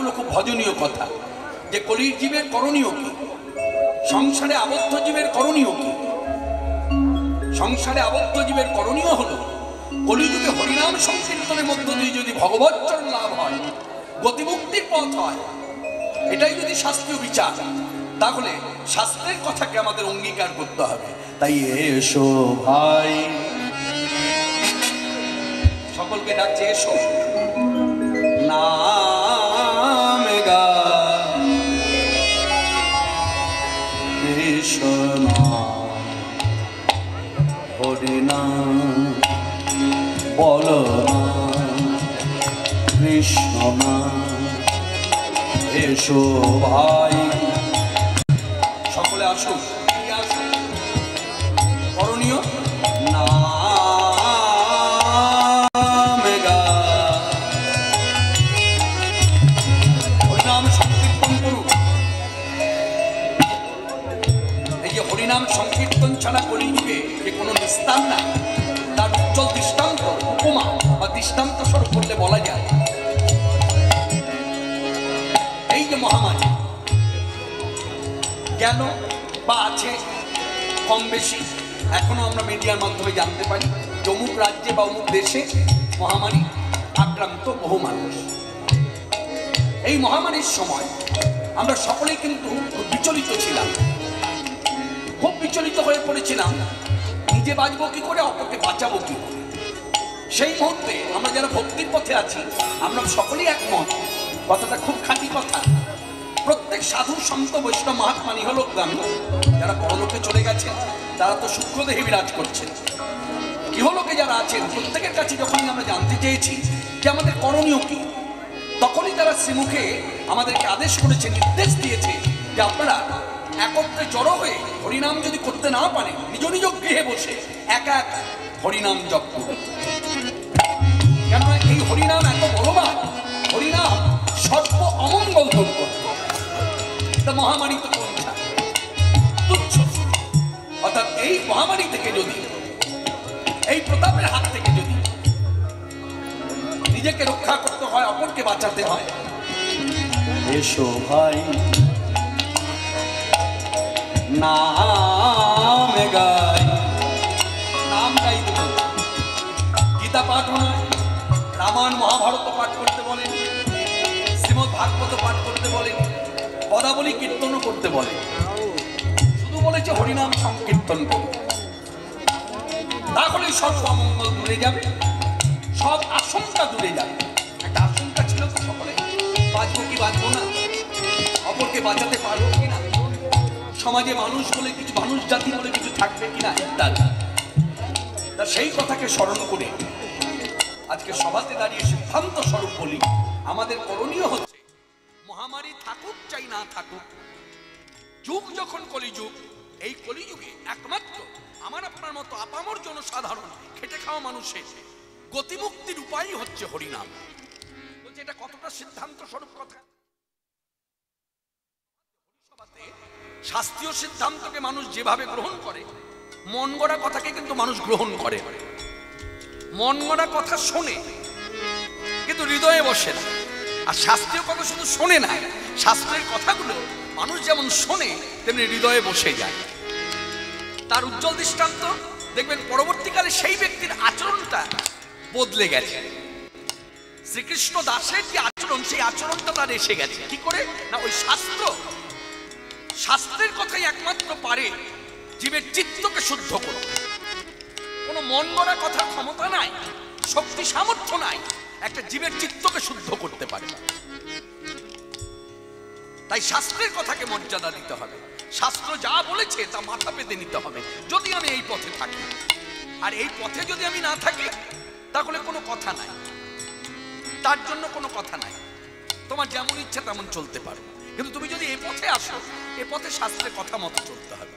কথাগুলো খুব ভজনীয় কথা। যে কলির জীবের করণীয় কি? সংসারে আবদ্ধ জীবের করণীয় কি? সংসারে আবদ্ধ জীবের করণীয় হলো কলিযুগে হরিনাম সংকীর্তনের মধ্য দিয়ে যদি ভগবৎচরণ লাভ হয়, গতিমুক্তির পথ হয়, এটাই যদি শাস্ত্রীয় বিচার, তাহলে শাস্ত্রের কথাকে আমাদের অঙ্গীকার করতে হবে। তাই এসো ভাই। সকলকে ডাকছে, এসো। নাম হরিনাম বল কৃষ্ণ এসো ভাই। সকলে আসুন। নিস্তার নাই তার উজ্জ্বল দৃষ্টান্ত, উপমা বা দৃষ্টান্ত স্বরূপ করলে বলা যায়। এই যে মহামারী, কেন বা আছে কম বেশি, এখনও আমরা মিডিয়ার মাধ্যমে জানতে পারি। অমুক রাজ্যে বা অমুক দেশে মহামারী আক্রান্ত বহু মানুষ। এই মহামারীর সময় আমরা সকলেই কিন্তু খুব বিচলিত ছিলাম। খুব বিচলিত হয়ে পড়েছিলাম। নিজে বাঁচবো কি করে, অপরকে বাঁচাবো কি করে? সেই মুহূর্তে আমরা যারা ভক্তির পথে আছি, আমরা সকলেই একমত। কথাটা খুব খাঁটি কথা। প্রত্যেক সাধু সন্ত বৈষ্ণব মহাত্মা নিহলোকগামী যারা পরলোকে চলে গেছেন, তারা তো সূক্ষ্মদেহে বিরাজ করছেন। ইহলোকে যারা আছেন, প্রত্যেকের কাছে যখনই আমরা জানতে চেয়েছি যে আমাদের করণীয় কি, তখনই তারা শ্রীমুখে আমাদেরকে আদেশ করেছে, নির্দেশ দিয়েছে যে আপনারা একত্রে জড়ো হয়ে হরিনাম যদি করতে না পারে, নিজ নিজ গৃহে বসে একা একা হরিনাম জপ কেননা এই হরিনাম এত বলবান হরিনাম সর্ব অমঙ্গল দূর করে তা মহামারী তো তুচ্ছ। অর্থাৎ এই মহামারী থেকে যদি, এই প্রতাপের হাত থেকে যদি নিজেকে রক্ষা করতে হয়, অপরকে বাঁচাতে হয়, এসো ভাই। নাম গাই। নাম গাইতে। গীতা পাঠ রামায়ণ মহাভারত পাঠ করতে বলেন, শ্রীমদ ভাগবত পাঠ করতে বলেন, পদাবলী কীর্তনও করতে বলেন। শুধু বলেছে হরিনাম সংকীর্তন করুন তাহলে সব অমঙ্গল দূরে যাবে, সব আশঙ্কা দূরে যাবে। একটা আশঙ্কা ছিল তো সকলে, বাঁচবো কি বাঁচবো না? অপরকে বাঁচাতে পারব কি সমাজে মানুষ বলে কিছু, মানুষ জাতি বলে কিছু থাকবে কিনা ইত্যাদি। তা সেই কথাকে স্মরণ করে আজকে সভাতে দাঁড়িয়ে সিদ্ধান্ত স্বরূপ বলি, আমাদের করণীয় হচ্ছে মহামারী থাকুক চাই না থাকুক, যুগ যখন কলিযুগ, এই কলিযুগে একমাত্র আমার আপনার মতো আপামর জনসাধারণ খেটে খাওয়া মানুষের গতিমুক্তির উপায়ই হচ্ছে হরিনাম। বলছে, এটা কতটা সিদ্ধান্ত স্বরূপ কথা? শাস্ত্রীয় সিদ্ধান্তকে মানুষ যেভাবে গ্রহণ করে, মন গড়া কথাকে কিন্তু মানুষ গ্রহণ করে। মন গড়া কথা শোনে, কিন্তু হৃদয়ে বসে না। আর শাস্ত্রীয় কথা শুধু শোনে না, শাস্ত্রের কথাগুলো মানুষ যেমন শোনে, তেমনি হৃদয়ে বসে যায়। তার উজ্জ্বল দৃষ্টান্ত, দেখবেন পরবর্তীকালে সেই ব্যক্তির আচরণটা বদলে গেছে। শ্রীকৃষ্ণ দাসের যে আচরণ, সেই আচরণটা তার এসে গেছে। কি করে? না, ওই শাস্ত্র শাস্ত্রের কথাই একমাত্র পারে, জীবের চিত্তকে শুদ্ধ করো। কোনো মন গড়া কথার ক্ষমতা নাই, শক্তি সামর্থ্য নাই, একটা জীবের চিত্তকে শুদ্ধ করতে পারে। তাই শাস্ত্রের কথাকে মর্যাদা দিতে হবে। শাস্ত্র যা বলেছে, তা মাথা পেতে নিতে হবে, যদি আমি এই পথে থাকি। আর এই পথে যদি আমি না থাকি, তাহলে কোনো কথা নাই। তার জন্য কোনো কথা নাই। তোমার যেমন ইচ্ছা তেমন চলতে পারো। কিন্তু তুমি যদি এই পথে আসো, এ পথে শাস্ত্রের কথা মতো চলতে হবে।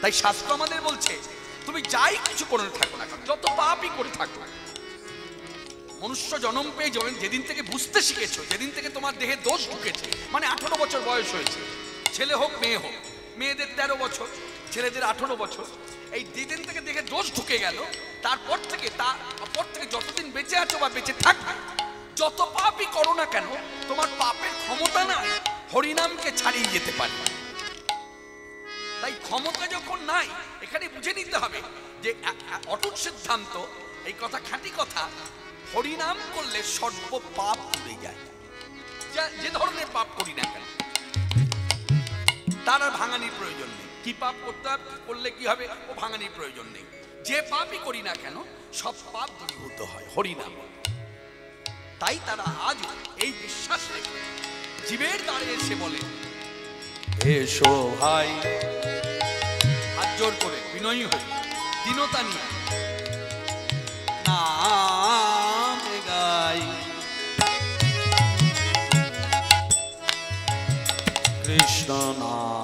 তাই শাস্ত্র আমাদের বলছে, তুমি যাই কিছু করে থাকো না যত পাপই করে থাকো। না মনুষ্য জন্ম পেয়ে যখন যেদিন থেকে বুঝতে শিখেছো, যেদিন থেকে তোমার দেহে দোষ ঢুকেছে মানে আঠারো বছর বয়স হয়েছে, ছেলে হোক, মেয়ে হোক, মেয়েদের তেরো বছর, ছেলেদের আঠারো বছর, এই যেদিন থেকে দেখে দোষ ঢুকে গেল, তারপর থেকে তারপর থেকে যতদিন বেঁচে আছো বা বেঁচে থাকবে যত পাপই করো না কেন, তোমার পাপের ক্ষমতা নাই, হরিনামকে ছাড়িয়ে যেতে পারে। তাই ক্ষমতা যখন নাই, এখানে বুঝে নিতে হবে যে অটুট সিদ্ধান্ত, এই কথা খাঁটি কথা, হরিনাম করলে সর্ব পাপ দূরে যায়। যা- যে ধরনের পাপ করি না কেন, তার ভাঙানির প্রয়োজন নেই। কি পাপ করতে করলে কি হবে, ও ভাঙানির প্রয়োজন নেই। যে পাপই করি না কেন, সব পাপ দূরীভূত হয়, হরিনাম। তাই তারা আজ এই বিশ্বাস রেখে জীবের দ্বারে এসে বলে এসো ভাই। হাত জোর করে বিনয়ী হয়ে দীনতা নিয়ে নাম গাই। কৃষ্ণ নাম।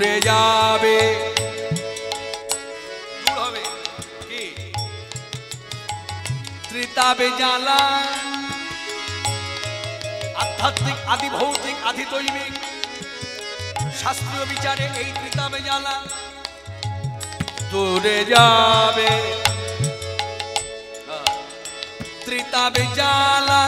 দূরে যাবে। হবে। কি? ত্রিতাবে জ্বালা। আধ্যাত্মিক আদি ভৌতিক আদি দৈবিক শাস্ত্রীয় বিচারে এই ত্রিতাবে জ্বালা। দূরে যাবে। ত্রিতাবে জ্বালা।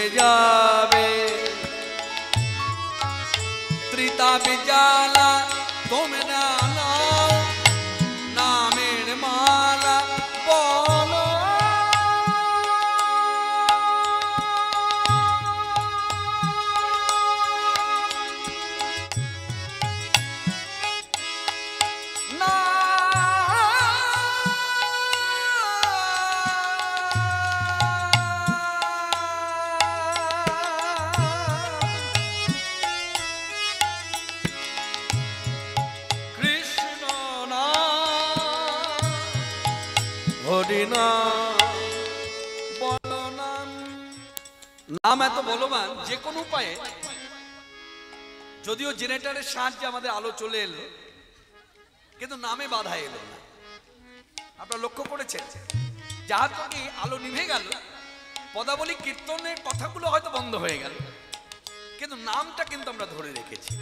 দূরে যাবে ত্রিতাবে জ্বালা বলবান যে কোনো উপায়ে, যদিও জেনারেটারের সাহায্যে আমাদের আলো চলে এলো, কিন্তু নামে বাধা এলো না। আপনারা লক্ষ্য করেছেন? যাহার থেকে আলো নিভে গেল, পদাবলী কীর্তনের কথাগুলো হয়তো বন্ধ হয়ে গেল, কিন্তু নামটা কিন্তু আমরা ধরে রেখেছি।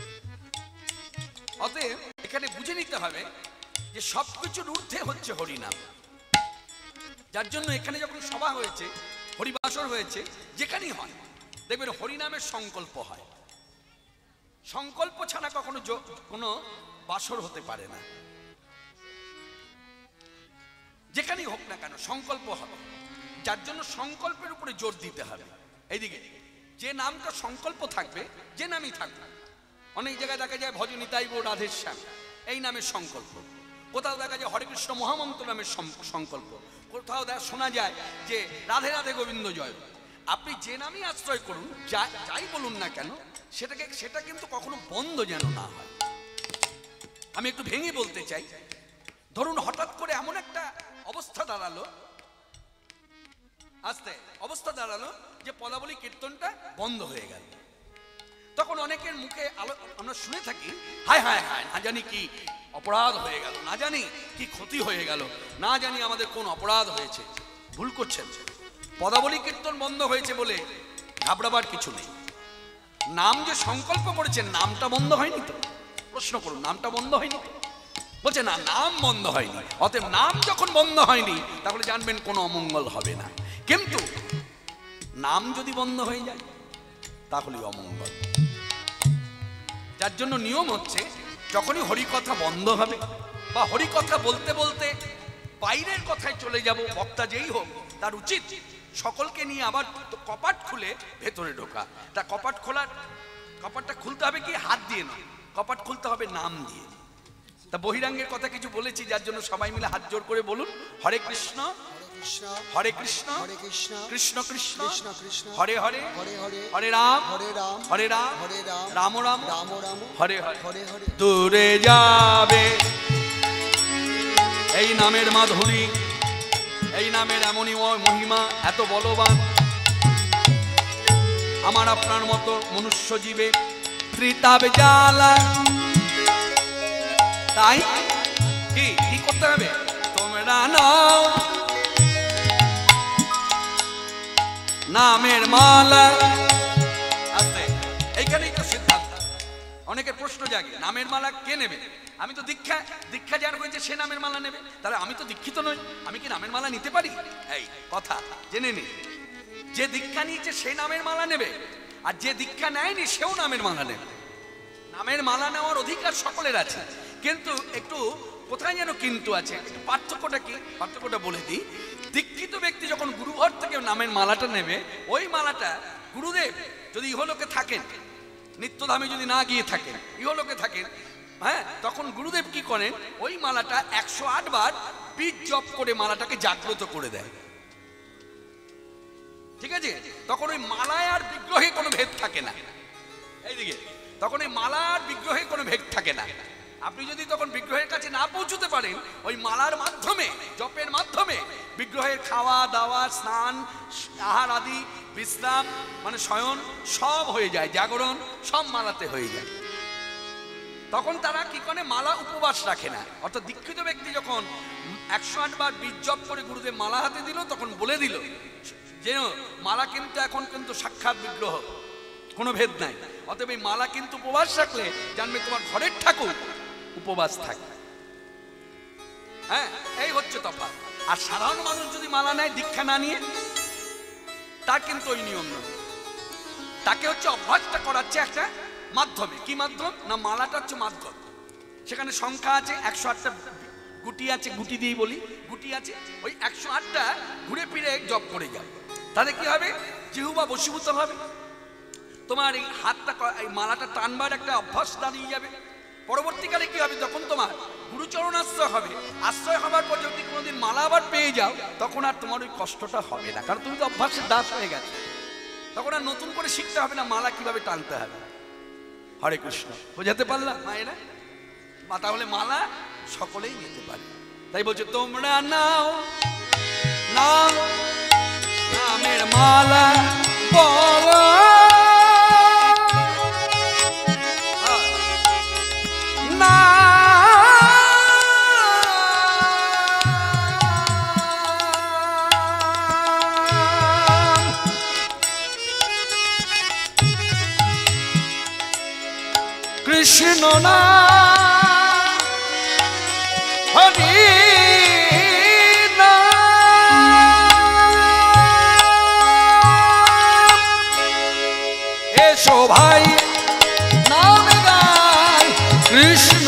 অতএব এখানে বুঝে নিতে হবে যে সবকিছুর ঊর্ধ্বে হচ্ছে হরিনাম। যার জন্য এখানে যখন সভা হয়েছে, হরিবাসর হয়েছে, যেখানেই হয় দেখবেন হরিনামের সংকল্প হয়। সংকল্প ছাড়া কখনো কোনো বাসর হতে পারে না। যেখানেই হোক না কেন, সংকল্প হবে। যার জন্য সংকল্পের উপরে জোর দিতে হবে। এইদিকে, যে নামটা সংকল্প থাকবে, যে নামই থাকবে। অনেক জায়গায় দেখা যায়, ভজনী তাইব রাধেশ্যাম। এই নামের সংকল্প। কোথাও দেখা যায় হরেকৃষ্ণ মহামন্ত্র নামের সংকল্প। কোথাও দেখা শোনা যায় যে রাধে রাধে গোবিন্দ জয়। আপনি যে নামই আশ্রয় করুন যাই বলুন না কেন, সেটাকে সেটা কিন্তু কখনো বন্ধ যেন না হয়। আমি একটু ভেঙে বলতে চাই। ধরুন হঠাৎ করে এমন একটা অবস্থা দাঁড়াল, আস্তে, অবস্থা দাঁড়াল যে পদাবলী কীর্তনটা বন্ধ হয়ে গেল। তখন অনেকের মুখে আমরা শুনে থাকি, হায় হায় হায়, না জানি কি অপরাধ হয়ে গেল, না জানি কি ক্ষতি হয়ে গেল, না জানি আমাদের কোন অপরাধ হয়েছে। ভুল করছেন। পদাবলী কীর্তন বন্ধ হয়েছে বলে ঘাবড়াবার কিছু নেই। নাম যে সংকল্প করেছেন, নামটা বন্ধ হয়নি তো? প্রশ্ন করুন, নামটা বন্ধ হয়নি? বলছে, না, নাম বন্ধ হয়নি। অতএব নাম যখন বন্ধ হয়নি, তাহলে জানবেন কোনো অমঙ্গল হবে না। কিন্তু নাম যদি বন্ধ হয়ে যায় তাহলে অমঙ্গল। যার জন্য নিয়ম হচ্ছে, যখনই হরিকথা বন্ধ হবে, বা হরিকথা বলতে বলতে বাইরের কথায় চলে যাব, বক্তা যেই হোক, তার উচিত সকলকে নিয়ে আবার কপাট খুলে ভেতরে ঢোকা। তা কপাট খোলার কপাটটা খুলতে হবে কি? হাত দিয়ে না কপাট খুলতে হবে নাম দিয়ে। তা বহিরাঙ্গের কথা কিছু বলেছি, যার জন্য সবাই মিলে হাত জোর করে বলুন, হরে কৃষ্ণ হরে কৃষ্ণ হরে কৃষ্ণ কৃষ্ণ কৃষ্ণ কৃষ্ণ কৃষ্ণ হরে হরে হরে হরে হরে রাম হরে রাম হরে রাম হরে রাম রাম রাম রাম রাম হরে হরে হরে হরে, দূরে যাবে। এই নামের মাধুরী এই নামের এমনই মহিমা, এত বলবান। আমার আপনার মতো মনুষ্য জীবে ত্রিতাব জ্বালা তাই কি করতে হবে? তোমরা নাও। নামের মালা। আস্তে, এইখানেই তো সিদ্ধান্ত। অনেকের প্রশ্ন জাগে, নামের মালা কে নেবে? আমি তো দীক্ষা দীক্ষা যার হয়েছে, সে নামের মালা নেবে। তাহলে আমি তো দীক্ষিত নই, আমি কি নামের মালা নিতে পারি? এই, কথা, জেনে নি। যে দীক্ষা নিয়েছে, সে নামের মালা নেবে। আর যে দীক্ষা নেয়নি, সেও নামের মালা নেবে। নামের মালা নেওয়ার অধিকার সকলের আছে। কিন্তু একটু, কোথায় যেন কিন্তু আছে? পার্থক্যটা কি? পার্থক্যটা বলে দিই। দীক্ষিত ব্যক্তি যখন গুরুঘর থেকে নামের মালাটা নেবে, ওই মালাটা গুরুদেব যদি ইহলোকে থাকেন, নিত্যধামে যদি না গিয়ে থাকেন, ইহলোকে থাকেন হ্যাঁ তখন গুরুদেব কি করেন? ওই মালাটা একশো আট বার বীজ জপ করে মালাটাকে জাগ্রত করে দেয়। ঠিক আছে? তখন ওই মালায় আর বিগ্রহে কোনো ভেদ থাকে না। এইদিকে, তখন এই মালার বিগ্রহে কোনো ভেদ থাকে না। আপনি যদি তখন বিগ্রহের কাছে না পৌঁছতে পারেন, ওই মালার মাধ্যমে, জপের মাধ্যমে বিগ্রহের খাওয়া, দাওয়া, স্নান, আহার আদি, বিশ্রাম মানে শয়ন সব হয়ে যায়, জাগরণ সব মালাতে হয়ে যায়। তখন তারা কি করে? মালা উপবাস রাখে না। অর্থাৎ দীক্ষিত ব্যক্তি যখন একশো আটবার বীজ জপ করে গুরুদেব মালা হাতে দিল, তখন বলে দিল, যে মালা কিন্তু এখন কিন্তু সাক্ষাৎ বিগ্রহ, কোনো ভেদ নাই। অতএব এই মালা কিন্তু উপবাস রাখলে জানবে তোমার ঘরের ঠাকুর উপবাস থাকে হ্যাঁ এই হচ্ছে তফাৎ। আর সাধারণ মানুষ যদি মালা নেয়, দীক্ষা না নিয়ে, তার কিন্তু ওই নিয়ম নয়। তাকে হচ্ছে অভ্যাসটা করাচ্ছে একটা মাধ্যমে। কি মাধ্যম? না, মালাটা হচ্ছে মাধ্যম। সেখানে সংখ্যা আছে একশো আটটা, গুটি আছে, গুটি দিয়েই বলি। গুটি আছে, ওই একশো আটটা ঘুরে ফিরে জব করে যায় তাহলে কি হবে? জিহুবা বশীভূত হবে। তোমার এই হাতটা এই মালাটা টানবার একটা অভ্যাস দাঁড়িয়ে যাবে। পরবর্তীকালে কি হবে? যখন তোমার গুরুচরণ আশ্রয় হবে, আশ্রয় হবার পর যদি কোনোদিন মালা আবার পেয়ে যাও, তখন আর তোমার ওই কষ্টটা হবে না। কারণ তুমি তো অভ্যাসের দাস হয়ে গেছে। তখন আর নতুন করে শিখতে হবে না মালা কীভাবে টানতে হবে। হরে কৃষ্ণ। বোঝাতে পারলাম মায়েরা? মা তাহলে মালা, সকলেই নিতে পারে। তাই বলছে, তোমরা নাও নাও, নামের মালা, বলো কৃষ্ণ না হরি এসো ভাই নাম গাই কৃষ্ণ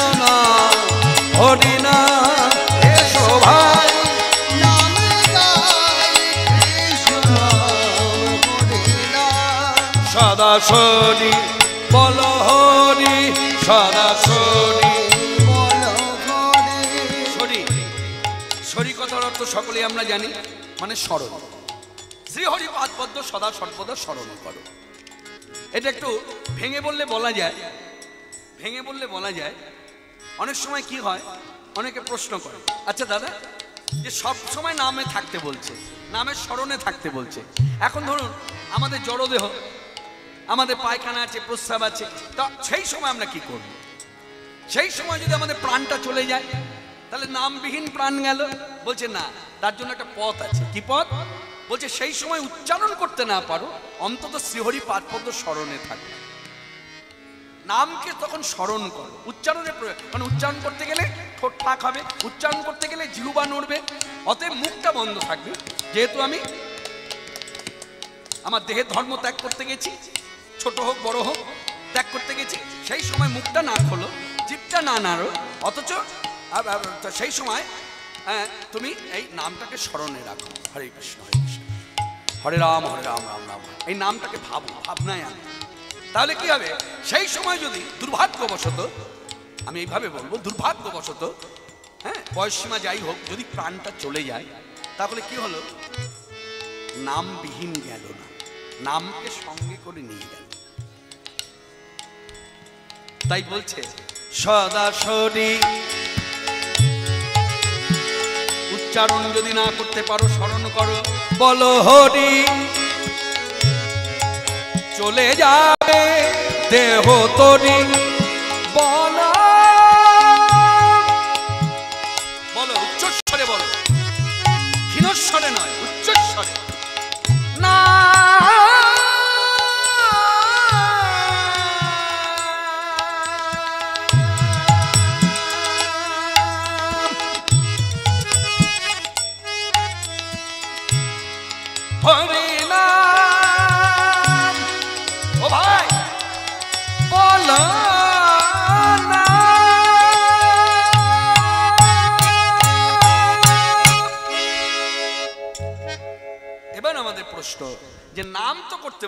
সকলেই আমরা জানি মানে স্মরণ। শ্রী হরি পদ্ম সদা সর্বদা স্মরণ করো। এটা একটু ভেঙে বললে বলা যায়, ভেঙে বললে বলা যায়, অনেক সময় কি হয়, অনেকে প্রশ্ন করে আচ্ছা দাদা, যে সব সময় নামে থাকতে বলছে, নামের স্মরণে থাকতে বলছে, এখন ধরুন আমাদের জড়দেহ, আমাদের পায়খানা আছে, প্রস্রাব আছে, তা সেই সময় আমরা কি করব? সেই সময় যদি আমাদের প্রাণটা চলে যায় তাহলে নামবিহীন প্রাণ গেল। বলছে, না, তার জন্য একটা পথ আছে। কি পথ? বলছে, সেই সময় উচ্চারণ করতে না পারো, অন্তত শ্রীহরি পাঠপদ্ম স্মরণে থাকে। নামকে তখন স্মরণ করো। উচ্চারণের প্রয়োগ মানে উচ্চারণ করতে গেলে ঠোঁট ফাঁক হবে, উচ্চারণ করতে গেলে জিহুবা নড়বে, অতএব মুখটা বন্ধ থাকবে। যেহেতু আমি আমার দেহের ধর্ম ত্যাগ করতে গেছি, ছোট হোক, বড় হোক, ত্যাগ করতে গেছি, সেই সময় মুখটা না খোলো জিপটা না নাড়ো, অথচ সেই সময় তুমি এই নামটাকে স্মরণে রাখো। হরে কৃষ্ণ হরে কৃষ্ণ। হরে রাম হরে রাম রাম রাম। এই নামটাকে ভাবো, ভাবনায় আনো। তাহলে কি হবে? সেই সময় যদি দুর্ভাগ্যবশত, আমি এইভাবে বলব, দুর্ভাগ্যবশত হ্যাঁ বয়সীমা যাই হোক, যদি প্রাণটা চলে যায়, তাহলে কি হলো? নামবিহীন গেল না। নামকে সঙ্গে করে নিয়ে গেল। তাই বলছে, সদা শরী উচ্চারণ যদি না করতে পারো স্মরণ করো। বলো হরি চলে যাবে দেহ তরি। বল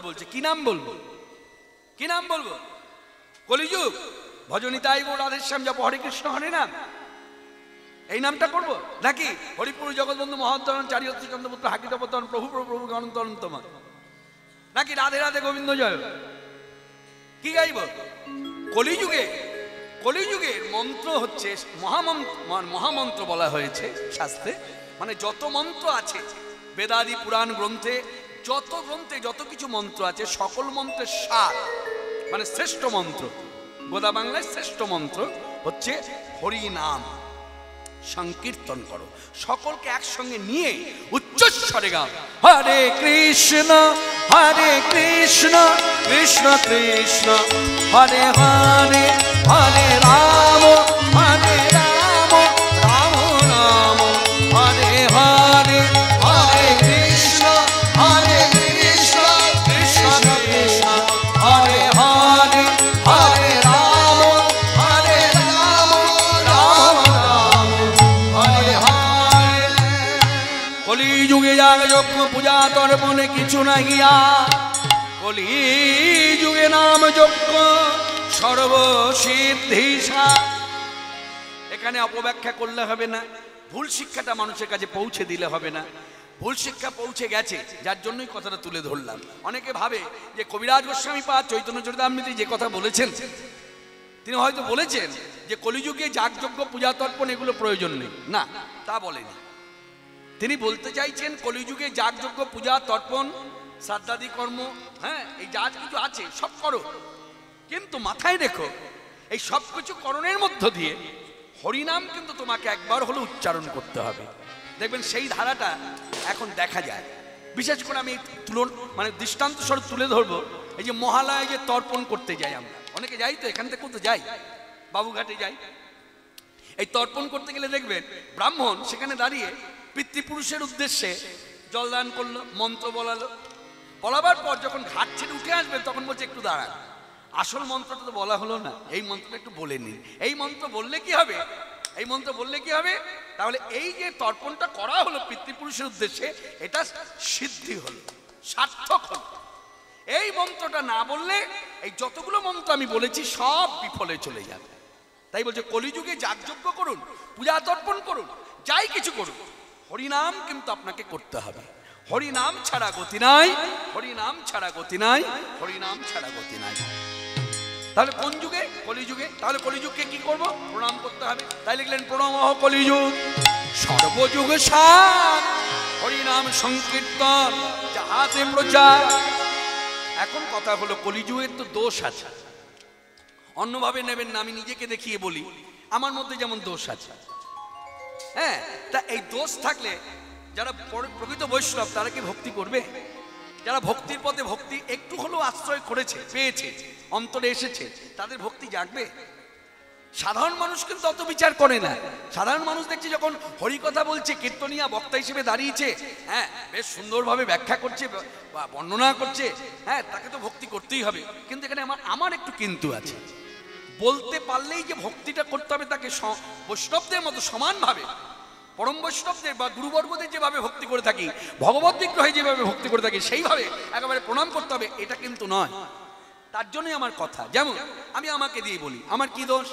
বলছে, কি নাম বলব? কি নাম বলব? কলিযুগ ভজনিতাই গো রাধেশ্যাম জপ হরে কৃষ্ণ হরে নাম। এই নামটা করব? নাকি? হরিপুর জগৎবন্ধু মহান্তরণ চারিয়ত্র চন্দ্রপুত্র, হাকিতপতন, প্রভু প্রভু প্রভু অনন্তরণ তোমার নাকি রাধে রাধে, গোবিন্দ জয়। কি গাইব? কলিযুগে, কলিযুগের মন্ত্র হচ্ছে, মহামন্ত্র মহামন্ত্র বলা হয়েছে শাস্ত্রে। মানে যত মন্ত্র আছে, বেদাদি পুরাণ গ্রন্থে যত গ্রন্থে যত কিছু মন্ত্র আছে, সকল মন্ত্রের সার মানে শ্রেষ্ঠ মন্ত্র, গোদা বাংলায় শ্রেষ্ঠ মন্ত্র হচ্ছে হরি নাম সংকীর্তন করো। সকলকে একসঙ্গে নিয়ে উচ্চস্বরে গাও। হরে কৃষ্ণ হরে কৃষ্ণ কৃষ্ণ কৃষ্ণ। হরে হরে হরে রাম। পূজা তর্পণে কিছু কলি যুগে নাম যজ্ঞ এখানে অপব্যাখ্যা করলে হবে না, ভুল শিক্ষাটা মানুষের কাছে পৌঁছে দিলে হবে না। ভুল শিক্ষা পৌঁছে গেছে, যার জন্যই কথাটা তুলে ধরলাম। অনেকে ভাবে যে কবিরাজ গোস্বামী পা চৈতন্য চরিতামৃতি যে কথা বলেছেন, তিনি হয়তো বলেছেন যে কলিযুগে যাগযজ্ঞ পূজা তর্পণ এগুলো প্রয়োজন নেই। না, তা বলেনি। তিনি বলতে চাইছেন, কলিযুগে যাগযজ্ঞ, পূজা, তর্পণ, শ্রাদ্ধাদি কর্ম হ্যাঁ এই যা কিছু আছে, সব করো। কিন্তু মাথায় রেখো, এই সব কিছু করণের মধ্য দিয়ে হরিনাম কিন্তু তোমাকে একবার হলো উচ্চারণ করতে হবে। দেখবেন সেই ধারাটা এখন দেখা যায়। বিশেষ করে আমি তুলন মানে দৃষ্টান্ত স্বরূপ তুলে ধরবো, এই যে মহালয়ে যে তর্পণ করতে যাই আমরা। অনেকে যাই তো, এখান থেকে তো যাই, বাবুঘাটে যাই। এই তর্পণ করতে গেলে দেখবেন, ব্রাহ্মণ সেখানে দাঁড়িয়ে পিতৃপুরুষের উদ্দেশ্যে জলদান করল, মন্ত্র বলালো। বলাবার পর যখন ঘাট ছেড়ে উঠে আসবেন তখন বলছে, একটু দাঁড়ান। আসল মন্ত্রটা তো বলা হলো না। এই মন্ত্রটা একটু বলে নিন। এই মন্ত্র বললে কি হবে? এই মন্ত্র বললে কি হবে? তাহলে এই যে তর্পণটা করা হলো পিতৃপুরুষের উদ্দেশ্যে, এটা সিদ্ধি হলো, সার্থক হলো। এই মন্ত্রটা না বললে এই যতগুলো মন্ত্র আমি বলেছি, সব বিফলে চলে যাবে। তাই বলছে, কলিযুগে যাগযজ্ঞ করুন, পূজা তর্পণ করুন, যাই কিছু করুন হরিনাম কিন্তু আপনাকে করতে হবে। হরিনাম ছাড়া গতি নাই, হরিনাম ছাড়া গতি নাই, হরিনাম ছাড়া গতি নাই। তাহলে কোন যুগে? কলিযুগে। তাহলে কলিযুগকে কি করব? প্রণাম করতে হবে। তাই লিখলেন, প্রণাম কলিযুগ। সর্বযুগ সার, হরিনাম সংকীর্তন, যাহাতে প্রচার। এখন কথা হলো, কলিযুগের তো দোষ আছে। অন্যভাবে নেবেন না, আমি নিজেকে দেখিয়ে বলি। আমার মধ্যে যেমন দোষ আছে। হ্যাঁ তা এই দোষ থাকলে যারা পর- প্রকৃত বৈষ্ণব, তারা কি ভক্তি করবে? যারা ভক্তির পথে ভক্তি একটু হলেও আশ্রয় করেছে, পেয়েছে, অন্তরে এসেছে, তাদের ভক্তি জাগবে? সাধারণ মানুষ কিন্তু অত বিচার করে না। সাধারণ মানুষ দেখছে যখন হরিকথা বলছে, কীর্তনিয়া বক্তা হিসেবে দাঁড়িয়েছে হ্যাঁ বেশ সুন্দরভাবে ব্যাখ্যা করছে বর্ণনা করছে হ্যাঁ তাকে তো ভক্তি করতেই হবে। কিন্তু এখানে আমার আমার একটু কিন্তু আছে। বলতে পারলেই যে ভক্তিটা করতে হবে তাকে বৈষ্ণবদের মতো সমানভাবে, পরম বৈষ্ণবদের বা গুরুবর্গদের যেভাবে ভক্তি করে থাকি, ভগবত বিগ্রহে যেভাবে ভক্তি করে থাকি, সেইভাবে একেবারে প্রণাম করতে হবে, এটা কিন্তু নয়। তার জন্যই আমার কথা। যেমন, আমি আমাকে দিয়ে বলি, আমার কি দোষ?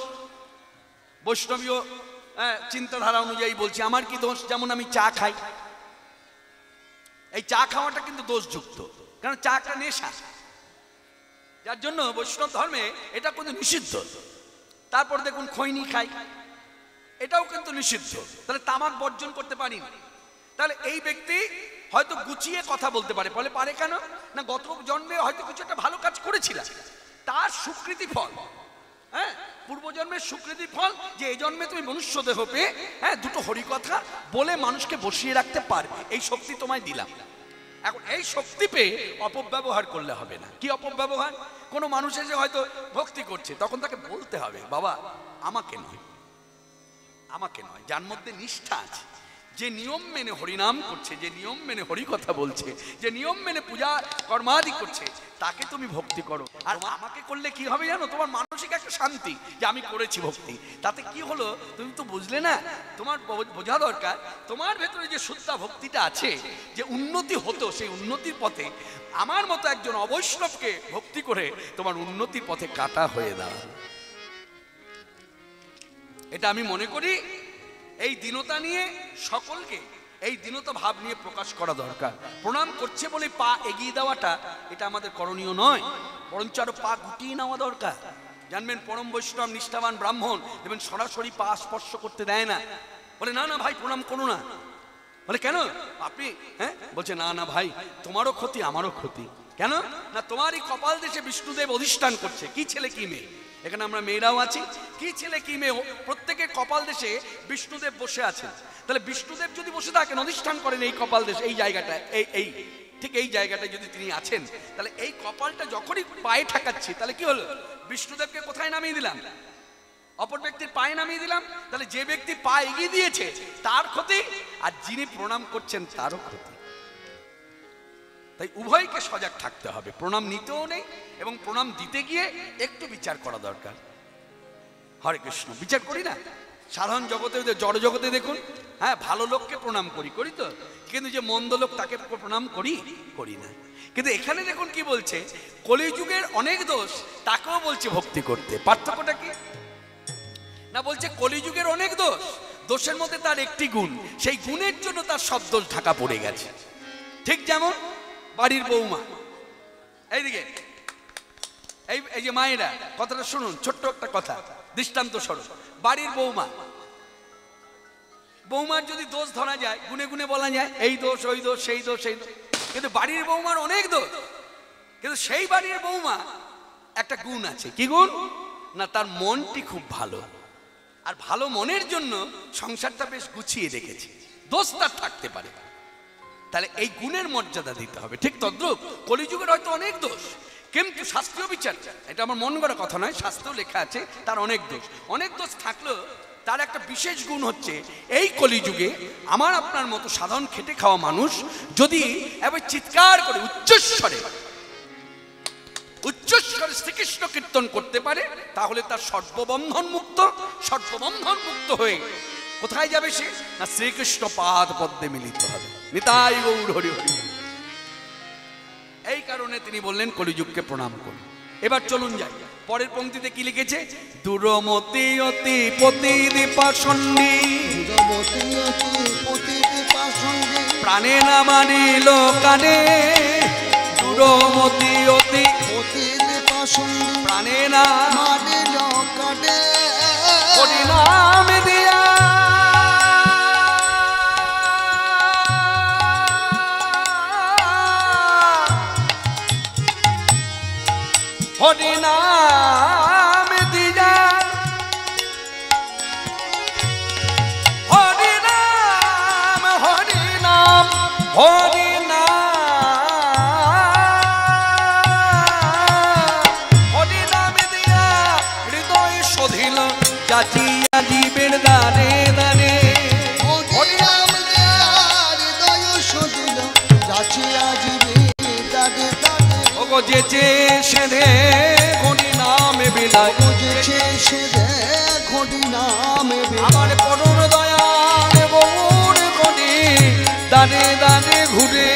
বৈষ্ণবীয় চিন্তাধারা অনুযায়ী বলছি, আমার কি দোষ? যেমন আমি চা খাই। এই চা খাওয়াটা কিন্তু দোষযুক্ত। কারণ চা একটা নেশা। যার জন্য বৈষ্ণব ধর্মে এটা কিন্তু নিষিদ্ধ। তারপর দেখুন খৈনি খাই, এটাও কিন্তু নিষিদ্ধ। তাহলে তামাক বর্জন করতে পারি তাহলে এই ব্যক্তি হয়তো গুছিয়ে কথা বলতে পারে। ফলে পারে কেন? না, গত জন্মে হয়তো কিছু একটা ভালো কাজ করেছিলাম। তার স্বীকৃতি ফল হ্যাঁ? পূর্বজন্মের স্বীকৃতি ফল যে এই জন্মে তুমি মনুষ্য দেহ পেয়ে হ্যাঁ দুটো হরিকথা বলে মানুষকে বসিয়ে রাখতে পারবে। এই শক্তি তোমায় দিলাম। এখন এই শক্তি পেয়ে অপব্যবহার করলে হবে না। কি অপব্যবহার? কোনো মানুষ এসে হয়তো ভক্তি করছে, তখন তাকে বলতে হবে, বাবা, আমাকে নয়। আমাকে নয়, যার মধ্যে নিষ্ঠা আছে। যে নিয়ম মেনে হরিনাম করছে, যে নিয়ম মেনে হরি কথা বলছে, যে নিয়ম মেনে পূজা কর্মাদি করছে, তাকে তুমি ভক্তি করো। আর আমাকে করলে কি হবে জানো? তোমার মানসিক একটা শান্তি যে আমি করেছি ভক্তি। তাতে কি হলো তুমি তো বুঝলে না? তোমার বোঝা দরকার, তোমার ভেতরে যে শুদ্ধা ভক্তিটা আছে, যে উন্নতি হতো সেই উন্নতির পথে আমার মতো একজন অবৈষ্ণবকে ভক্তি করে তোমার উন্নতির পথে কাটা হয়ে দাঁড়ানো এটা আমি মনে করি এই দীনতা নিয়ে সকলকে, এই দীনতা ভাব নিয়ে প্রকাশ করা দরকার। প্রণাম করছে বলে পা এগিয়ে দেওয়াটা এটা আমাদের করণীয় নয়, বরঞ্চ আরও পা গুটিয়ে নেওয়া দরকার। জানবেন পরম বৈষ্ণব নিষ্ঠাবান ব্রাহ্মণ দেখবেন সরাসরি পা স্পর্শ করতে দেয় না। বলে, না না ভাই, প্রণাম করো না। বলে, কেন? আপনি হ্যাঁ? বলছে, না না ভাই, তোমারও ক্ষতি, আমারও ক্ষতি। কেন? না, তোমারই কপাল দেশে বিষ্ণুদেব অধিষ্ঠান করছে। কি ছেলে, কি মেয়ে? এখানে আমরা মেয়েরাও আছি। কি ছেলে, কি মেয়ে? প্রত্যেকের কপাল দেশে বিষ্ণুদেব বসে আছেন। তাহলে বিষ্ণুদেব যদি বসে থাকেন, অধিষ্ঠান করেন এই কপাল দেশে, এই জায়গাটায়, এই এই। ঠিক এই জায়গাটায় যদি তিনি আছেন, তাহলে এই কপালটা যখনই পায়ে ঠেকাচ্ছি, তাহলে কি হলো? বিষ্ণুদেবকে কোথায় নামিয়ে দিলাম? অপর ব্যক্তির পায়ে নামিয়ে দিলাম? তাহলে যে ব্যক্তি পা এগিয়ে দিয়েছে, তার ক্ষতি আর যিনি প্রণাম করছেন, তারও ক্ষতি। তাই উভয়কে সজাগ থাকতে হবে। প্রণাম নিতেও নেই এবং প্রণাম দিতে গিয়ে একটু বিচার করা দরকার। হরে কৃষ্ণ। বিচার করি না? সাধারণ জগতে জড় জগতে দেখুন। হ্যাঁ ভালো লোককে প্রণাম করি। করি তো? কিন্তু যে মন্দ লোক তাকে প্রণাম করি করি না। কিন্তু এখানে দেখুন কি বলছে, কলিযুগের অনেক দোষ তাকেও বলছে ভক্তি করতে। পার্থক্যটা কি? না, বলছে কলিযুগের অনেক দোষ, দোষের মধ্যে তার একটি গুণ, সেই গুণের জন্য তার সব দোষ ঢাকা পড়ে গেছে। ঠিক যেমন বাড়ির বৌমা। এইদিকে, এই এই যে মায়েরা, কথাটা শুনুন, ছোট্ট একটা কথা, দৃষ্টান্ত স্বরূপ। বাড়ির বৌমা বৌমার যদি দোষ ধরা যায়, গুনে গুনে বলা যায়, এই দোষ, ওই দোষ, সেই দোষ সেই দোষ। কিন্তু বাড়ির বৌমার অনেক দোষ। কিন্তু সেই বাড়ির বৌমা একটা গুণ আছে। কি গুণ? না, তার মনটি খুব ভালো। আর ভালো মনের জন্য সংসারটা বেশ গুছিয়ে রেখেছে। দোষ তার থাকতে পারে। তাহলে এই গুণের মর্যাদা দিতে হবে। ঠিক তদ্রুপ, কলিযুগের হয়তো অনেক দোষ। কিন্তু শাস্ত্রীয় বিচার, এটা আমার মন করা কথা নয়, শাস্ত্রেও লেখা আছে, তার অনেক দোষ। অনেক দোষ থাকলেও তার একটা বিশেষ গুণ হচ্ছে, এই কলিযুগে আমার আপনার মতো সাধারণ খেটে খাওয়া মানুষ যদি এবার চিৎকার করে উচ্চস্বরে উচ্চস্বরে শ্রীকৃষ্ণ কীর্তন করতে পারে, তাহলে তার সর্ববন্ধন মুক্ত সর্ববন্ধন মুক্ত হয়ে কোথায় যাবে সে? না শ্রীকৃষ্ণ পাদ পদ্মে মিলিত হবে। নিতাই গৌর হরি হরি। এই কারণে তিনি বললেন, কলিযুগকে প্রণাম করুন। এবার চলুন যাই। পরের পঙ্ক্তিতে কি লিখেছে? দুরমতি অতি পতি পাষণ্ডে প্রাণে না মানিল কানে দুরমতি অতি পতি প্রাণে না মানিল কানে হরিনাম দিয়া যে সেধে হরিনামে বিলায় বুঝেছে সে দেখ হরিনামে আমার পরম দয়াল গৌর কোটি দানে দানে ঘুরে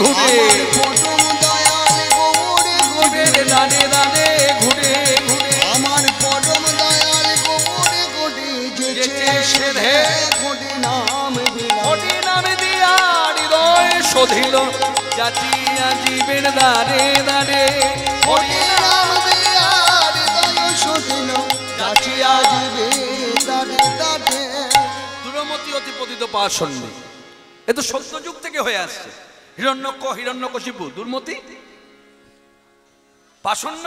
ঘুরে। পরম দয়াল জীবের গোবিন্দ দানে দানে ঘুরে ঘুরে। আমার পরম দয়াল গৌরে গোডি যেছে সে দেখ হরিনামে বিলায় হরি নামে দিয়া হৃদয় শোধিল। যাচিয়া জীবের দানে দানে হরি হরিনাম দেয়ার হৃদয় সদিল যাচিয়া জীবে দাদে দাদে দুরমতি অতি পতিত পাষণ্য এ তো সত্য যুগ থেকে হয়ে আসছে। হিরণ্যক হিরণ্যকশিপু দুর্মতি? পাষণ্য?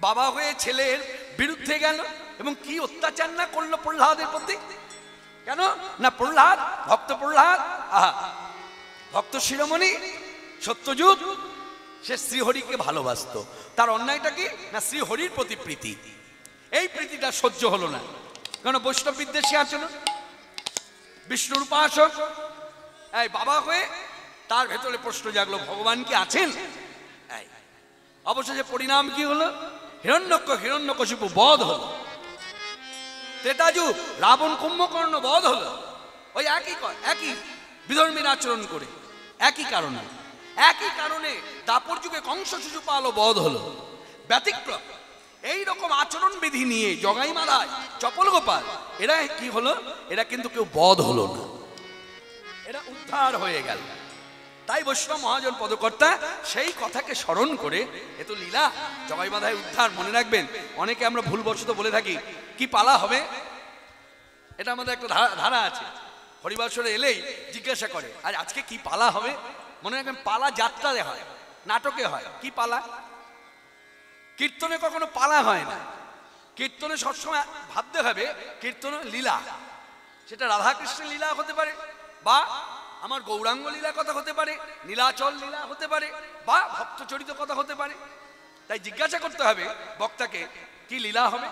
বাবা হয়ে ছেলের বিরুদ্ধে গেল এবং কি অত্যাচার না করল প্রহ্লাদের প্রতি? কেন? না প্রহ্লাদ ভক্ত প্রহ্লাদ? আহা ভক্ত শিরোমণি, সত্যযুগ, সে শ্রীহরিকে ভালোবাসতো। তার অন্যায়টা কি? না, শ্রীহরির প্রতি প্রীতি। এই প্রীতিটা সহ্য হলো না। কেন, বৈষ্ণব বিদ্বেষী আচরণ বিষ্ণুর উপাসক। এই বাবা হয়ে তার ভেতরে প্রশ্ন জাগলো, ভগবান কি আছেন? অবশেষে পরিণাম কি হলো? হিরণ্যক্ষ, হিরণ্যকশিপু বধ হলো। ত্রেতা যুগ রাবণ কুম্ভকর্ণ বধ হলো। ওই একই একই বিধর্মীর আচরণ করে। একই কারণে একই কারণে দাপর যুগে কংস শিশুপাল বধ হলো। ব্যতিক্রম। এই রকম আচরণ বিধি নিয়ে জগাই মালায় চপল গোপাল এরা কি হলো? এরা কিন্তু কেউ বধ হলো না। এরা উদ্ধার হয়ে গেল। তাই বৈষ্ণব মহাজন পদকর্তা সেই কথাকে স্মরণ করে এ তো লীলা জগাই বাধায় উদ্ধার, মনে রাখবেন, অনেকে আমরা ভুলবশত বলে থাকি, কি পালা হবে? এটা আমাদের একটা ধারা আছে। হরিবাসরে এলেই জিজ্ঞাসা করে, আর, আজকে কি পালা হবে? মনে রাখবেন, পালা যাত্রাতে হয়, নাটকে হয়। কি পালা? কীর্তনে কখনো পালা হয় না। কীর্তনে সবসময় ভাবতে হবে, কীর্তন লীলা। সেটা রাধাকৃষ্ণের লীলা হতে পারে, বা আমার গৌরাঙ্গ লীলা কথা হতে পারে, নীলাচল লীলা হতে পারে, বা ভক্তচরিত কথা হতে পারে। তাই জিজ্ঞাসা করতে হবে বক্তাকে, কি লীলা হবে?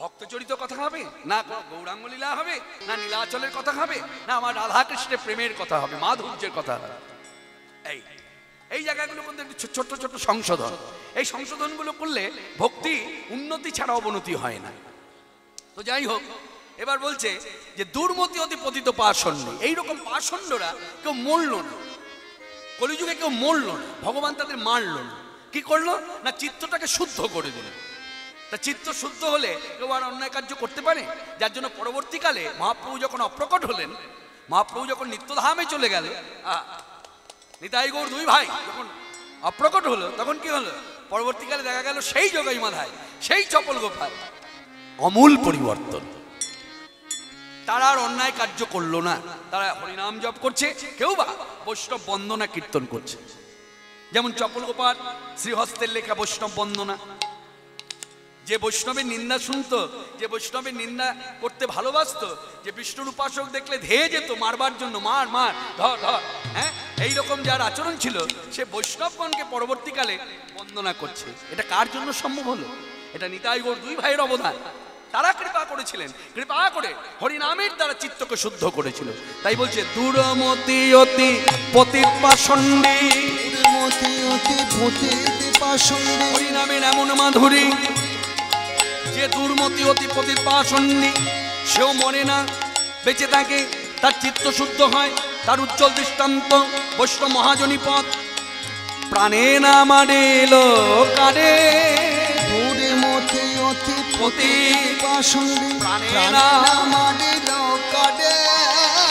ভক্তচরিত কথা হবে, না গৌরাঙ্গ লীলা হবে, না নীলাচলের কথা হবে, না আমার রাধাকৃষ্ণের প্রেমের কথা হবে, মাধুর্যের কথা হবে। এই এই জায়গাগুলো কিন্তু একটু ছোট্ট ছোট্ট সংশোধন। এই সংশোধনগুলো করলে ভক্তি উন্নতি ছাড়া অবনতি হয় না। তো যাই হোক, এবার বলছে যে দুর্মতি অতি পতিত পাষণ্ড এইরকম পাষণ্ডরা কেউ মরল না। কলিযুগে কেউ মরল না। ভগবান তাদের মারল না। কি করল? না চিত্তটাকে শুদ্ধ করে দিল। তা চিত্ত শুদ্ধ হলে কেউ আর অন্যায় কার্য করতে পারে। যার জন্য পরবর্তীকালে মহাপ্রভু যখন অপ্রকট হলেন, মহাপ্রভু যখন নিত্যধামে চলে গেল নিতাই গৌর দুই ভাই যখন অপ্রকট হলো, তখন কি হলো? পরবর্তীকালে দেখা গেল সেই যোগাই মাধায় সেই চপল গোপাল। অমূল পরিবর্তন। তারা আর অন্যায় কার্য করল না। তারা হরিনাম জপ করছে, কেউ বা বৈষ্ণব বন্দনা কীর্তন করছে। যেমন চপল গোপাল, শ্রীহস্তের লেখা বৈষ্ণব বন্দনা। যে বৈষ্ণবের নিন্দা শুনতো যে বৈষ্ণবের নিন্দা করতে ভালোবাসতো যে বিষ্ণুর উপাসক দেখলে ধেয়ে যেত মারবার জন্য মার মার ধর ধর হ্যাঁ? এইরকম যার আচরণ ছিল সে বৈষ্ণবগণকে পরবর্তীকালে বন্দনা করছে। এটা কার জন্য সম্ভব হলো? এটা নিতাই গৌর দুই ভাইয়ের অবদান। তারা কৃপা করেছিলেন। কৃপা করে হরিনামের দ্বারা চিত্তকে শুদ্ধ করেছিল। তাই বলছে দূরমতি অতি পাশন্ডে হরিনামের এমন মাধুরী যে দুর্মতি অতি পাষণ্যী সেও মরে না বেঁচে থাকে তার চিত্ত শুদ্ধ হয় তার উজ্জ্বল দৃষ্টান্ত বৈষ্ণব মহাজনী পথ। প্রাণে না মারে কারে অতি প্রাণে না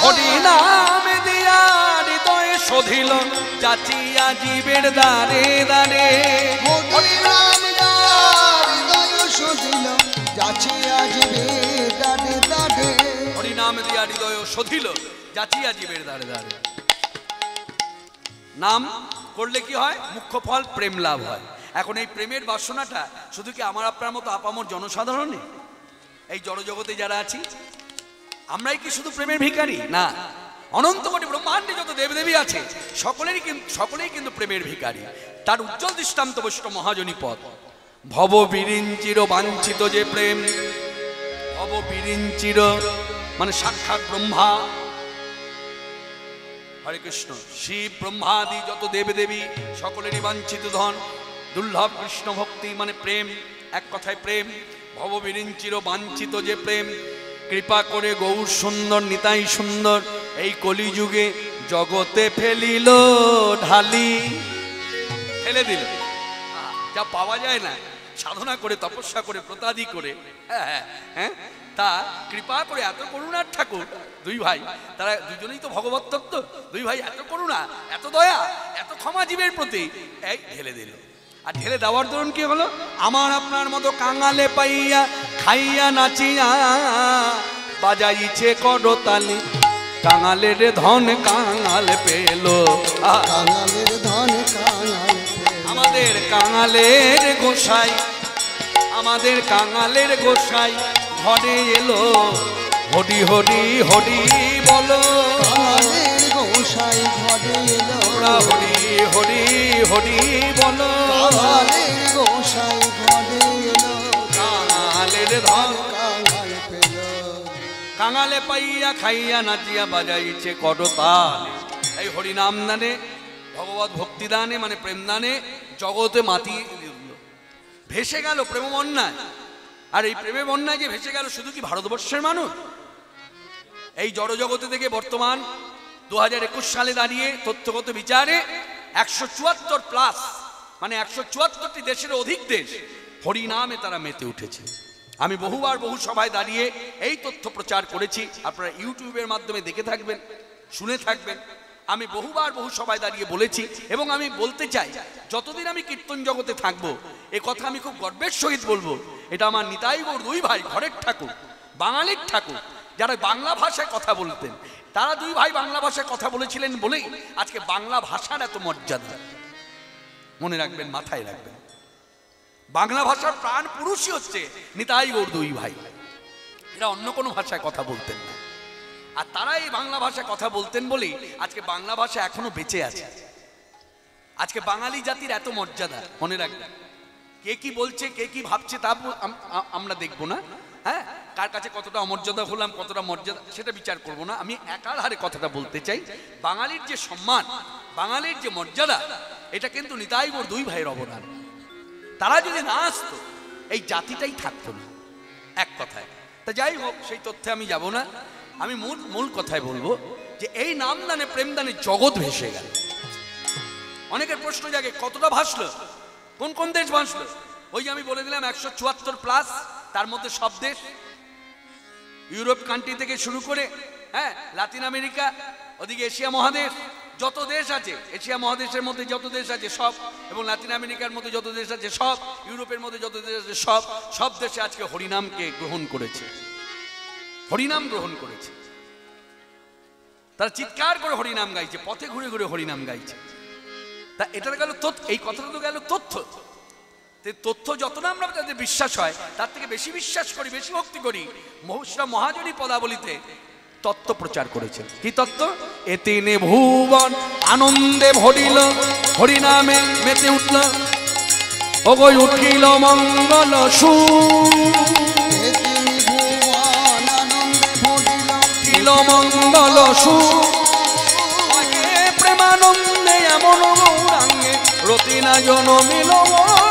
হরিনামে দিয়া হৃদয়ে শোধিল চাচিয়া জীবের দ্বারে দ্বারে। যাচিয়া দ্বারে নাম করলে কি হয়? মুখ্য ফল প্রেম লাভ হয়। এখন এই প্রেমের বাসনাটা শুধু কি আমার আপনার মতো আপামর জনসাধারণে? এই জড়জগতে যারা আছি, আমরাই কি শুধু প্রেমের ভিখারি? না, অনন্ত কোটি ব্রহ্মাণ্ডে যত দেবদেবী আছে, সকলেরই কিন্তু সকলেই কিন্তু প্রেমের ভিখারি। তার উজ্জ্বল দৃষ্টান্ত বৈষ্ণব মহাজনী পদ। ভব বিরিঞ্চির বাঞ্ছিত যে প্রেম ভব বিরিঞ্চির মানে সাক্ষাৎ ব্রহ্মা। হরে কৃষ্ণ, শিব ব্রহ্মাদি যত দেবদেবী, সকলেরই বাঞ্ছিত ধন। দুর্লভ কৃষ্ণ ভক্তি মানে প্রেম, এক কথায় প্রেম। ভববিরিঞ্চির বাঞ্ছিত যে প্রেম, কৃপা করে গৌর সুন্দর, নিতাই সুন্দর, এই কলিযুগে জগতে ফেলিল ঢালি। ফেলে দিল। যা পাওয়া যায় না। সাধনা করে, তপস্যা করে, প্রতাদি করে। হ্যাঁ হ্যাঁ হ্যাঁ। তা কৃপা করে এত করুণার ঠাকুর, দুই ভাই, তারা দুজনেই তো ভগবত দুই ভাই, এত করুণা, এত দয়া, এত ক্ষমা জীবের প্রতি, এই ঢেলে দিল। আর ঢেলে দেওয়ার দরুন কি হলো? আমার আপনার মতো কাঙালে পাইয়া, খাইয়া, নাচিয়া, বাজাইছে করতালি। কাঙালের ধন কাঙাল পেল। কাঙালের ধন কাঙাল। আমাদের কাঙালের গোসাই আমাদের কাঙালের গোসাই ঘরে এলো হরি হরি হরি বলো। কাঙালের গোসাই ঘরে এলো। হরি হরি হরি বলো। কাঙালের গোসাই ঘরে এলো। কাঙালের ধন। কাঙালে পাইয়া খাইয়া নাচিয়া বাজাইছে করতাল। এই হরিনাম দানে ভগবত ভক্তি দানে মানে প্রেম দানে জগতে মাতি ভেসে গেল প্রেম বন্যায় আর এই প্রেমে বন্যায় যে ভেসে গেল, শুধু কি ভারতবর্ষের মানুষ? এই জড়জগতে থেকে বর্তমান দু একুশ সালে দাঁড়িয়ে তথ্যগত বিচারে একশো চুয়াত্তর প্লাস মানে একশো চুয়াত্তরটি দেশের অধিক দেশ হরিনামে তারা মেতে উঠেছে। আমি বহুবার বহু সভায় দাঁড়িয়ে এই তথ্য প্রচার করেছি। আপনারা ইউটিউবের মাধ্যমে দেখে থাকবেন, শুনে থাকবেন। আমি বহুবার বহু সবাই দাঁড়িয়ে বলেছি এবং আমি বলতে চাই, যতদিন আমি কীর্তন জগতে থাকব, এ কথা আমি খুব গর্বের সহিত বলব। এটা আমার নিতাই গৌর দুই ভাই, ঘরের ঠাকুর, বাঙালির ঠাকুর, যারা বাংলা ভাষায় কথা বলতেন। তারা দুই ভাই বাংলা ভাষায় কথা বলেছিলেন বলেই আজকে বাংলা ভাষার এত মর্যাদা। মনে রাখবেন, মাথায় রাখবেন। বাংলা ভাষার প্রাণ পুরুষই হচ্ছে নিতাই গৌর দুই ভাই। এরা অন্য কোনো ভাষায় কথা বলতেন না। আর তারা এই বাংলা ভাষায় কথা বলতেন বলেই আজকে বাংলা ভাষা এখনও বেঁচে আছে। আজকে বাঙালি জাতির এত মর্যাদা, মনে রাখবেন কে কি বলছে, কে কি ভাবছে তা আমরা দেখব না। হ্যাঁ? কার কাছে কতটা অমর্যাদা হলাম, কতটা মর্যাদা, সেটা বিচার করব না। আমি একার হারে কথাটা বলতে চাই, বাঙালির যে সম্মান, বাঙালির যে মর্যাদা, এটা কিন্তু নিতাই ওর দুই ভাইয়ের অবদান। তারা যদি না আসতো, এই জাতিটাই থাকতো না। এক কথায়। তা যাই হোক, সেই তথ্যে আমি যাব না। আমি মূল মূল কথায় বলব যে এই নামদানে, প্রেমদানে জগৎ ভেসে গেল। অনেকের প্রশ্ন জাগে, কতটা ভাসলো? কোন কোন দেশ ভাসলো? ওই আমি বলে দিলাম, একশো চুয়াত্তর প্লাস তার মধ্যে সব দেশ। ইউরোপ কান্ট্রি থেকে শুরু করে হ্যাঁ লাতিন আমেরিকা ওদিকে এশিয়া মহাদেশ, যত দেশ আছে এশিয়া মহাদেশের মধ্যে যত দেশ আছে, সব, এবং লাতিন আমেরিকার মধ্যে যত দেশ আছে, সব, ইউরোপের মধ্যে যত দেশ আছে, সব সব দেশে আজকে হরিনামকে গ্রহণ করেছে। হরিনাম গ্রহণ করেছে। তারা চিৎকার করে হরিনাম গাইছে, পথে ঘুরে ঘুরে হরিনাম গাইছে। তা এটা গেল তথ্য, এই কথাটা তো গেল তথ্য। তথ্য যত না আমরা যাদের বিশ্বাস হয়, তার থেকে বেশি বিশ্বাস করি, বেশি ভক্তি করি। মহুষরা মহাজনী পদাবলিতে তত্ত্ব প্রচার করেছেন। কি তত্ত্ব? এ তিনে ভুবন আনন্দে ভরিল, হরিনামে মেতে উঠল। ওগো উঠিল মঙ্গল সু মঙ্গল সু প্রেমানন্দে এমন গৌরাঙ্গে রতিনা জনমিল আগে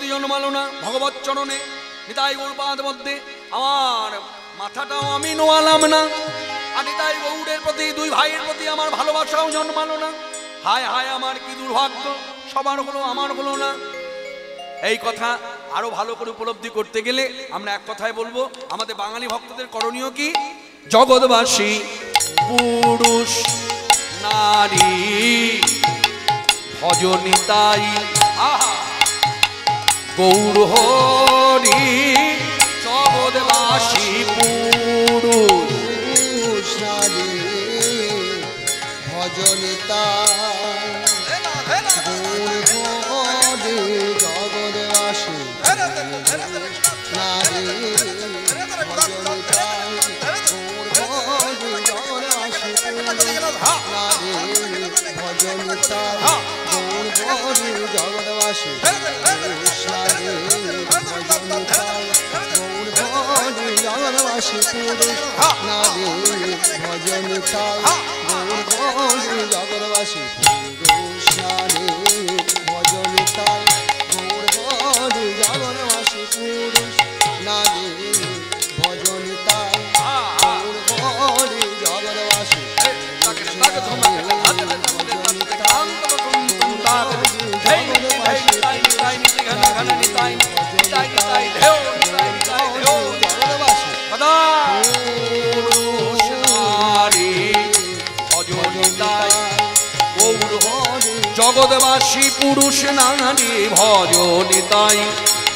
অতিমতি জন্মালো না, ভগবত চরণে নিতাই গৌরপাদ মধ্যে, আমার মাথাটাও আমি নোয়ালাম না। আর নিতাই গৌরের প্রতি, দুই ভাইয়ের প্রতি আমার ভালোবাসাও জন্মালো না। হায় হায়, আমার কি দুর্ভাগ্য, সবার হলো, আমার হলো না। এই কথা আরও ভালো করে উপলব্ধি করতে গেলে আমরা এক কথায় বলব, আমাদের বাঙালি ভক্তদের করণীয় কি? জগৎবাসী, পুরুষ, নারী ভজনিতাই আহা! গৌর হরি জগৎবাসী পুরুষ ভজনিতা ভজনিতা গৌর গৌর জগৎবাসী জগৎবাসী পুরুষ নারে ভজনিতা গৌর হরে জগৎবাসী পুরুষ নারে ভজনিতা গৌর হরে জগৎবাসী পুরুষ নারে হরে জগৎবাসী গৌর হরে জগৎবাসী পুরুষ নারী ভজ নিতাই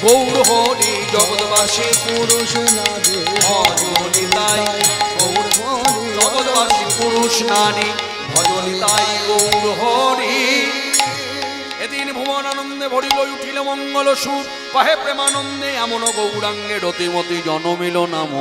গৌর হরি জগৎবাসী পুরুষ নারী ভজ নিতাই গৌর হরি জগৎবাসী পুরুষ নারী ভজ নিতাই গৌর হরি ভুবন আনন্দে ভরিল উঠিল মঙ্গল সুর। কহে প্রেমানন্দে এমন গৌরাঙ্গে রতিমতি জনমিল নাম।